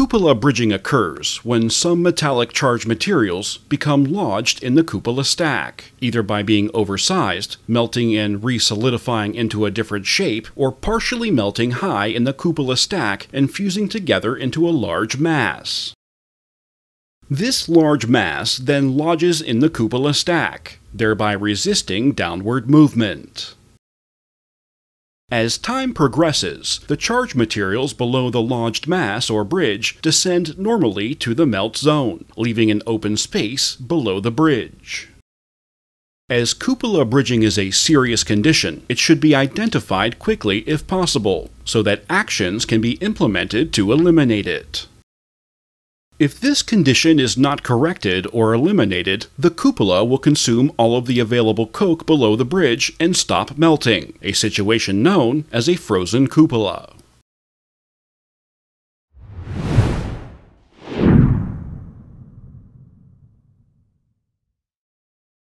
Cupola bridging occurs when some metallic charged materials become lodged in the cupola stack, either by being oversized, melting and resolidifying into a different shape, or partially melting high in the cupola stack and fusing together into a large mass. This large mass then lodges in the cupola stack, thereby resisting downward movement. As time progresses, the charge materials below the lodged mass or bridge descend normally to the melt zone, leaving an open space below the bridge. As cupola bridging is a serious condition, it should be identified quickly if possible, so that actions can be implemented to eliminate it. If this condition is not corrected or eliminated, the cupola will consume all of the available coke below the bridge and stop melting, a situation known as a frozen cupola.